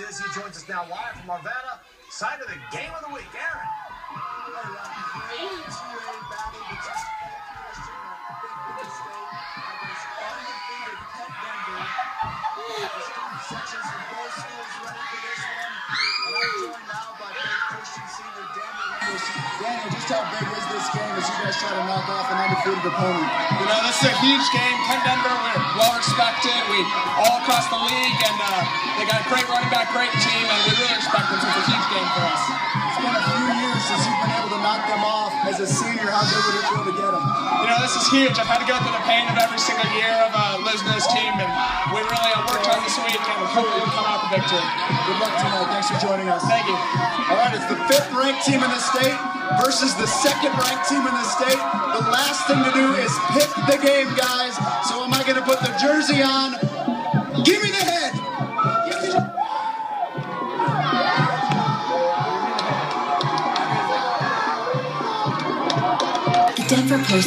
is. He joins us now live from Arvada, side of the game of the week. Aaron. Sections from both schools for this one. I'm joined now by Daniel Daniel, just how big is this game as you guys try to knock off an undefeated opponent? You know, this is a huge game. Penn Denver, we're well respected. We all across the league, and uh, they got a great running back, great team, and we really respect them. So it's a huge game for us. It's been a few years since you've been able to knock them off. As a senior, how good would it feel to get them? You know, this is huge. I've had to go through the pain of every single year hopefully come out with a victory. Good luck tonight. Thanks for joining us. Thank you. All right, it's the fifth ranked team in the state versus the second ranked team in the state. The last thing to do is pick the game, guys. So am I going to put the jersey on? Give me the head. The Denver Post